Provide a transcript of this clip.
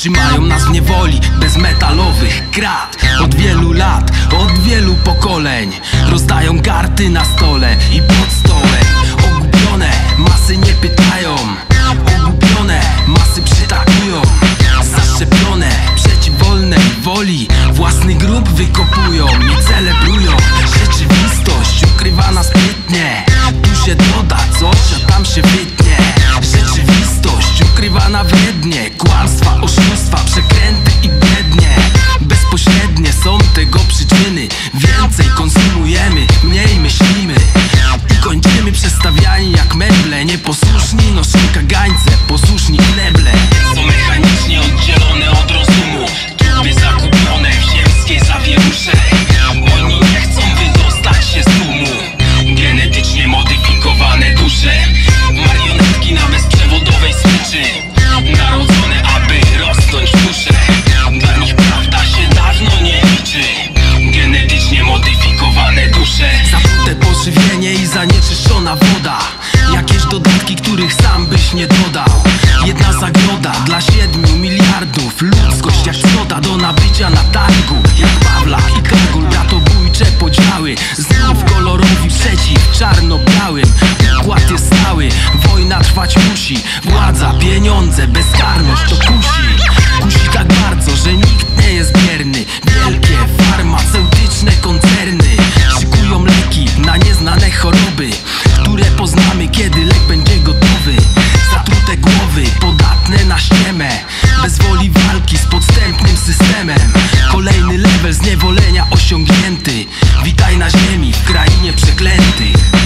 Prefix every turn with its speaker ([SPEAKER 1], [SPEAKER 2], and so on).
[SPEAKER 1] Trzymają nas w niewoli bez metalowych krat. Od wielu lat, od wielu pokoleń Rozdają karty na stole i pod stołem. Ogubione masy nie pytają Ogubione masy przytakują. Zaszczepione przeciw wolnej woli Własny grób wykopują i cele są tego przyczyny. Więcej konsumujemy, mniej myślimy. Kończymy przestawiani jak meble Nieposłuszni noszą kagańce, woda. Jakieś dodatki, których sam byś nie dodał? Jedna zagroda dla siedmiu miliardów. Ludzkość jak soda do nabycia na targu. Jak Pawla i Kangul, bratobójcze podziały. Znów kolorowi przeciw czarno-białym. Układ jest stały, wojna trwać musi. Władza, pieniądze, bezkarność to kusi. Kusi tak bardzo, że nikt nie jest bierny. Raj na ziemi, w krainie przeklętych.